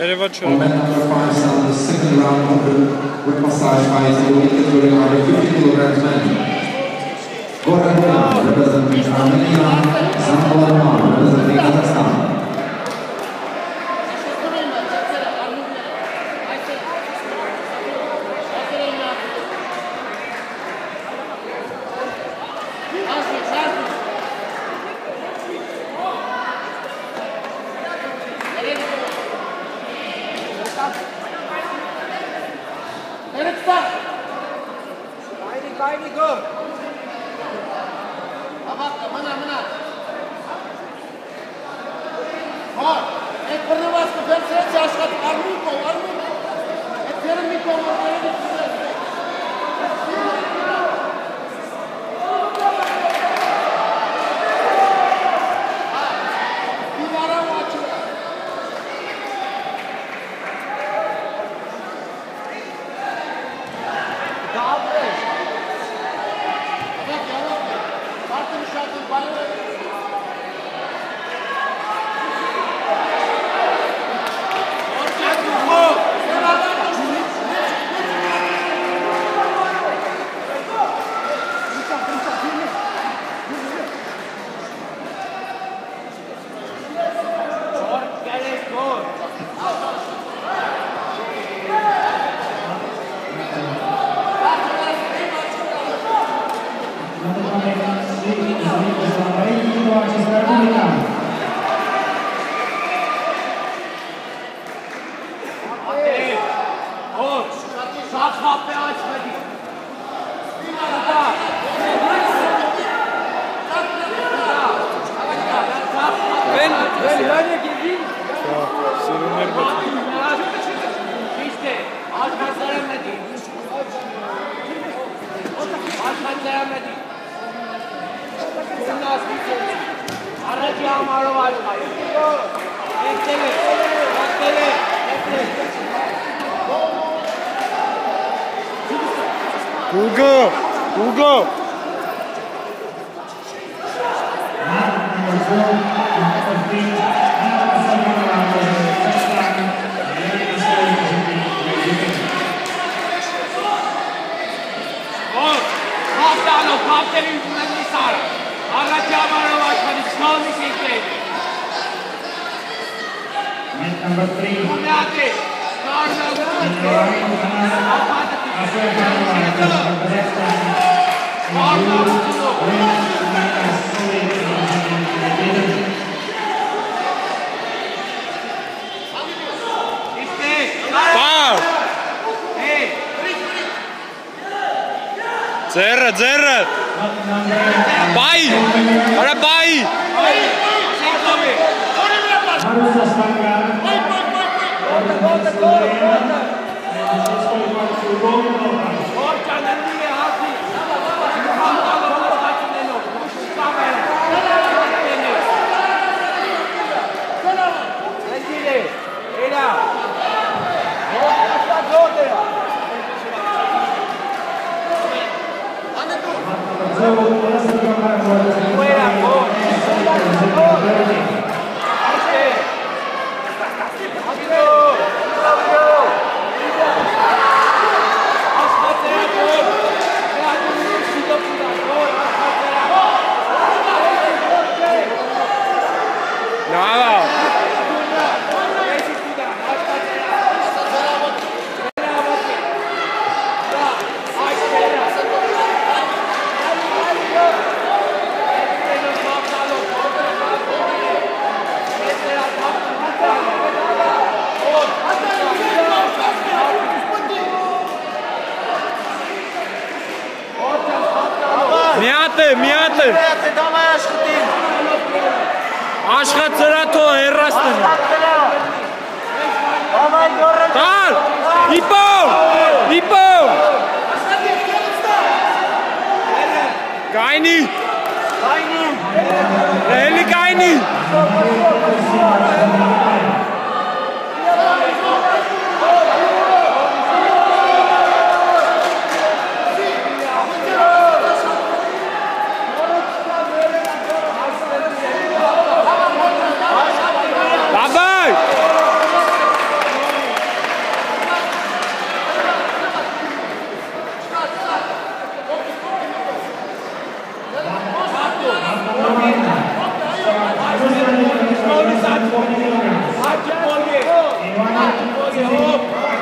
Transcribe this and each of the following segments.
Merhaba Çorum. Men after five stands, the second round of the repassage by the weight category are the 50 kilograms men. Goran representing Armenia, representing finally good. Come on, Mana mana. come on. Come on. Come on. Come on. Come on. Come on. Come on. Izvinite za Reino Acestea Comunitară. Aracı amarı var. Bekle. Bekle. Bekle. Hugo! Hugo! Koç. Kaptanı, kaptanın yüzünden bir sara. Aracı amarı var. Çalışkanlı and number three. Zerra, Zerra! Pai! Olha, pai! Para o Bueno. Մի հատ է, մի հատ է։ Դամայ աշխատին։ Աշխատ ծրաթո հերաստն։ Աշխատ ծրա։ Դամայ գորը։ Տար։ Իպով։ Իպով։ Գայնի։ Գայնի։ Էլի գայնի։ Գայնի։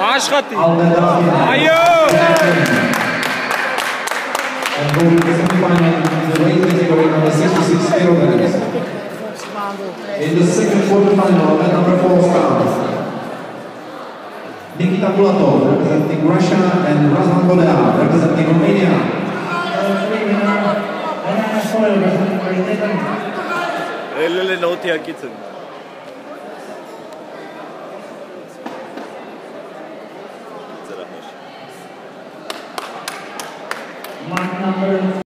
ашхат айо In the second quarterfinal at number four stars, Nikita Mulatov representing Russia and Razvan Bodea representing Romania. Ellerle ne otu yakitsin. Mark number